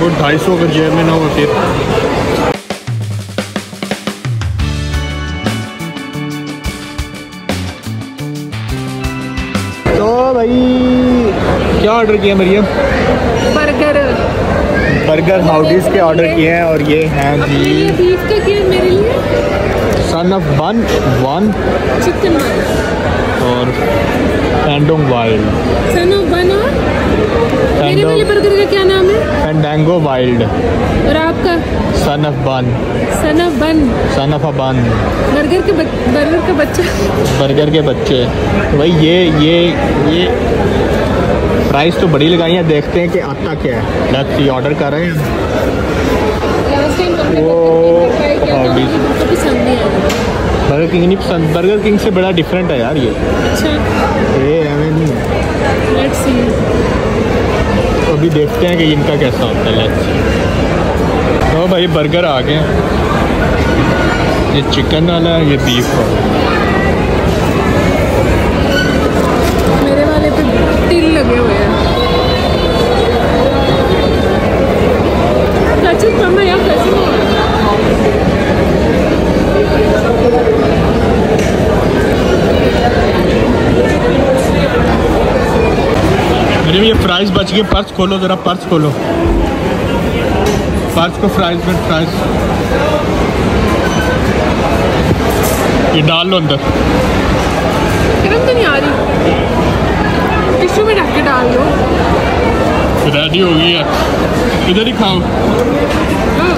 वो ढाई सौ अगर जेब में ना हो फिर तो भाई क्या ऑर्डर किया मरियम? बर्गर। बर्गर हाउडीज के ऑर्डर किए हैं और ये हैं जी। बीफ का किया मेरे लिए। Son of one one chicken और पैंडोंग वाइल्ड सन ऑफ़ बन और मेरे वाले पैंडोंग बर्गर का क्या नाम है? पैंडांगो वाइल्ड और आपका? सन ऑफ़ बन सन ऑफ़ बन सन ऑफ़ अ बन बर्गर के बर्गर का बच्चा। बर्गर के बच्चे। भाई ये ये ये। प्राइस तो बड़ी लगाई है देखते हैं कि आता क्या है। लेट्स सी ऑर्डर कर रहे हैं। लास्ट टाइम वो आया। बर्गर किंग नहीं पसंद। बर्गर किंग से बड़ा डिफरेंट है यार ये। अच्छा। ये एवं नहीं। लेट्स सी तो अभी देखते हैं कि इनका कैसा होता है। लेट्स सी तो भाई बर्गर आ गए। ये चिकन वाला है ये बीफ वाला मेरे वाले पे तिल लगे हुए हैं। मेरे ये फ्राइज बच गए पर्स खोलो ज़रा पर्स खोलो। पर्स को फ्राइज में फ्राइज ये डाल लो अंदर। तो नहीं आ रही। टिश्यू में ढक के डाल दो रेडी हो गई है। इधर ही खाओ। हाँ।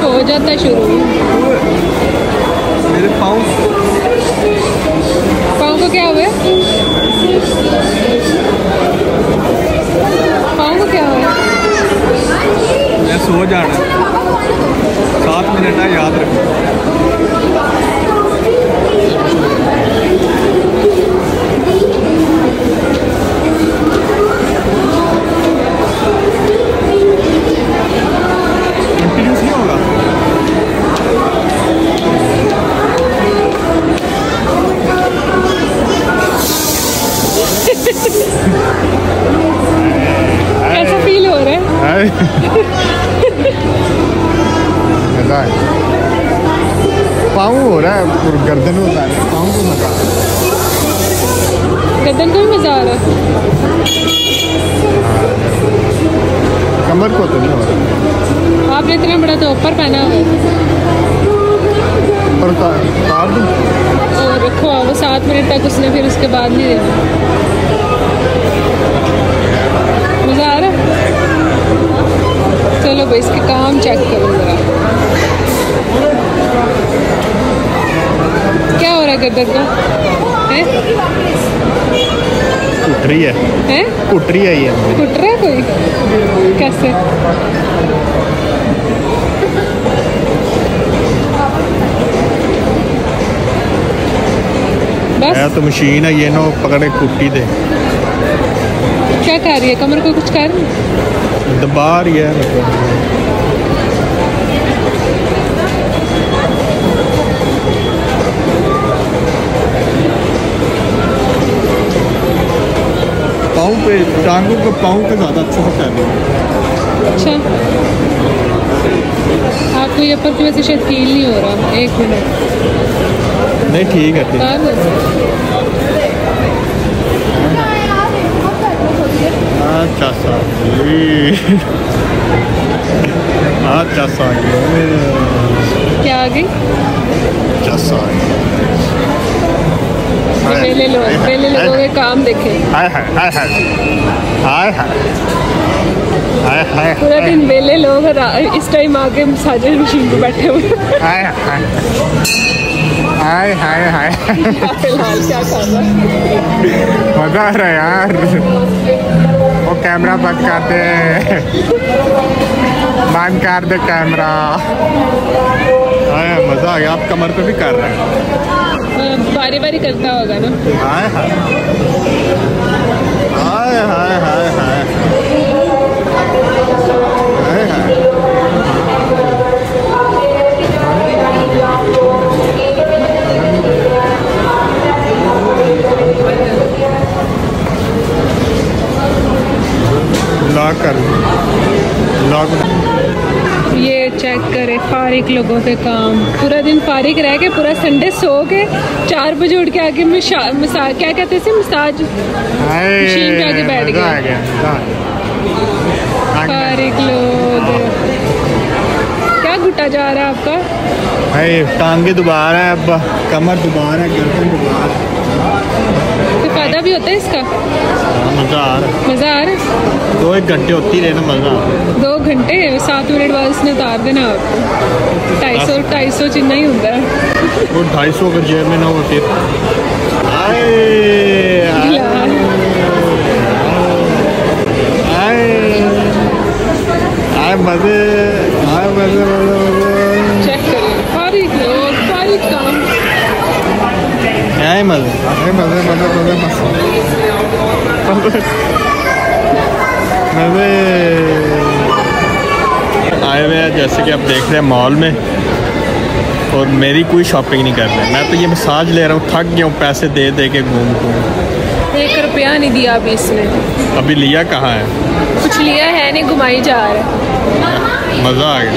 लो हो जाता है शुरू। सो जाना। सात मिनट है याद रखो। और होता है। को मज़ा आ रहा है। गर्दन को भी मज़ा आ रहा है। कमर को तो नहीं हो रहा। आपने इतना बड़ा तो ऊपर पहना है। उतार उतार दूँ। और रखो वो सात मिनट तक उसने फिर उसके बाद नहीं देना। मज़ा आ रहा है? चलो भाई इसके काम चेक करो ज़रा। क्या हो रहा है गर्दन को? हैं? उठ रही है। हैं? उठ रही है ये। कुट रहा है कोई? कैसे? बस। तो मशीन है ये नो पकड़े कुट्टी दे। क्या कर रही है? कमर को कुछ कर रही है? दबा रही है पाँव पे टांगों को पाँव पे ज़्यादा अच्छा से है अच्छा। आपको ये पर की वजह से शायद फील नहीं हो रहा। एक मिनट नहीं ठीक है ठीक। अच्छा सा अच्छा सा क्या आ गई? अच्छा सा काम देखे। हाय हाय हाय हाय हाय पूरा दिन बेले लोग इस टाइम मसाजर मशीन पे बैठे हुए हाय हाय हाय हाय हाय मज़ा आ रहा है यार। वो कैमरा बंद कर दे। बंद कर दे कैमरा मज़ा आ गया। आप कमर पे भी कर रहे हैं। बारी बारी करता होगा ना? हाय। हाय हाय हाय हाय। हाय हाय। बहुत है काम। पूरा दिन फारिग रह के पूरा संडे सो के चार बजे उठ के आके मसाज क्या कहते थे मसाज मशीन पे आके बैठ गए। फारिग लोग। क्या घुटा जा रहा है आपका? भाई टांगे दुबा रहा है अब कमर दुबा रहा है गर्दन दुबा रहा है। तो फ़ायदा भी होता है इसका? हाँ, मज़ा आ रहा है। दो एक घंटे होती रहे तो मज़ा दो घंटे सात मिनट बाद इसने उतार देना। आपको ढाई सौ ढाई सौ ही होता है। वो ढाई सौ अगर जेब में ना हो फिर। आए मज़े। आए मज़े मज़े मज़े। चेक करिए फारिग लोग फारिग काम। आए मज़े। आए मज़े मज़े मज़े मज़े। मज़े आए हुए हैं जैसे कि आप देख रहे हैं मॉल में। और मेरी कोई शॉपिंग नहीं कर रहे। मैं तो ये मसाज ले रहा हूँ थक गया हूँ पैसे दे दे के घूम घूम। एक रुपया नहीं दिया अभी इसने। अभी लिया कहाँ है? कुछ लिया है नहीं घुमाई जा रहा है। मज़ा आ गया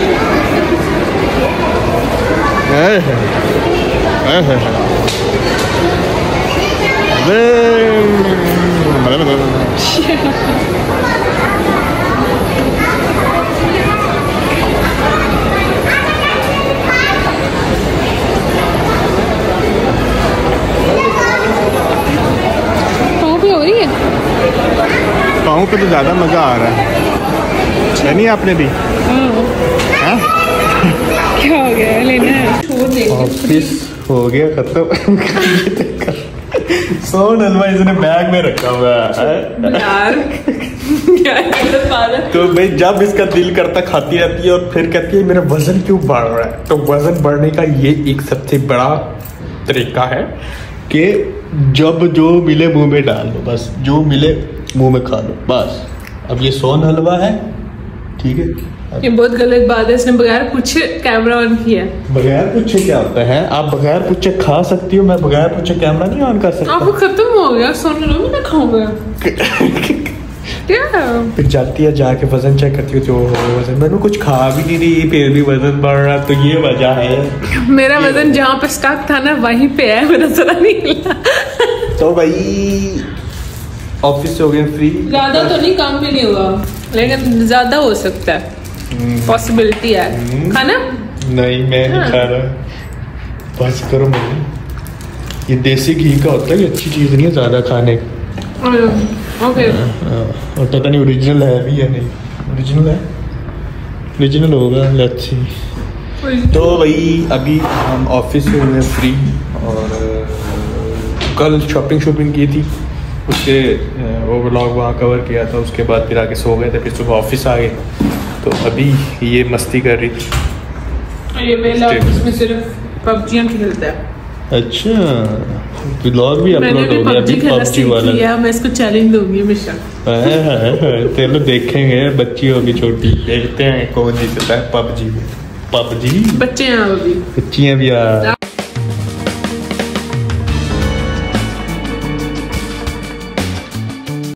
ऐ है, ऐ है, है। अरे, मज़ा- मज़ा- पाँव पे हो तो ज़्यादा मज़ा आ रहा है। नहीं आपने भी? हाँ। हाँ? क्या हो गया? लेना है। ऑफ़िस हो गया खत्म। सोन हलवा इसने बैग में रखा हुआ है तो भाई जब इसका दिल करता खाती रहती है और फिर कहती है मेरा वज़न क्यों बढ़ रहा है? तो वज़न बढ़ने का ये एक सबसे बड़ा तरीका है कि जब जो मिले मुँह में डाल दो बस जो मिले मुँह में खा लो बस। अब ये सोन हलवा है ठीक है? ये बहुत गलत बात है इसने बगैर पूछे कैमरा ऑन किया। है। बगैर पूछे क्या होता है? आप बगैर पूछे खा सकती हो मैं बगैर पूछे कैमरा नहीं ऑन कर आपको सकता खत्म हो गया सोने लो मैं खाऊँगा। फिर जाती है जाके वज़न चेक करती हो तो ओहो, वज़न मैंने कुछ खा भी नहीं रही फिर भी वज़न बढ़ रहा तो ये वजह है। मेरा वज़न जहाँ पे स्टक था ना वहीं पे है मेरा जरा नहीं हिला। तो भाई ऑफ़िस से हो गए फ्री ज़्यादा तो नहीं काम भी नहीं हुआ लेकिन ज़्यादा हो सकता है। पॉसिबिलिटी है। खाना? नहीं मैं नहीं हाँ। खा रहा। बस करो मम्मी ये देसी घी का होता है ये अच्छी चीज़ नहीं है ज़्यादा खाने की। ओके। हाँ, और पता नहीं ओरिजिनल है भी या नहीं। ओरिजिनल है? ओरिजिनल होगा लेट्स सी तो भाई अभी हम ऑफ़िस से हुए फ्री और कल शॉपिंग शॉपिंग की थी। उसके वो व्लॉग वहाँ कवर किया था उसके बाद फिर आके सो गए थे फिर सुबह ऑफ़िस आ गए। तो अभी ये मस्ती कर रही थी ये वेला इसमें सिर्फ़ खेलता है। अच्छा व्लॉग भी अपलोड हो गया अभी पबजी वाला। मैं इसको चैलेंज दूँगी हमेशा। तेरे देखेंगे बच्ची होगी छोटी। देखते हैं कौन जीतता है पबजी में। पबजी बच्चे हैं अभी बच्चियाँ भी आ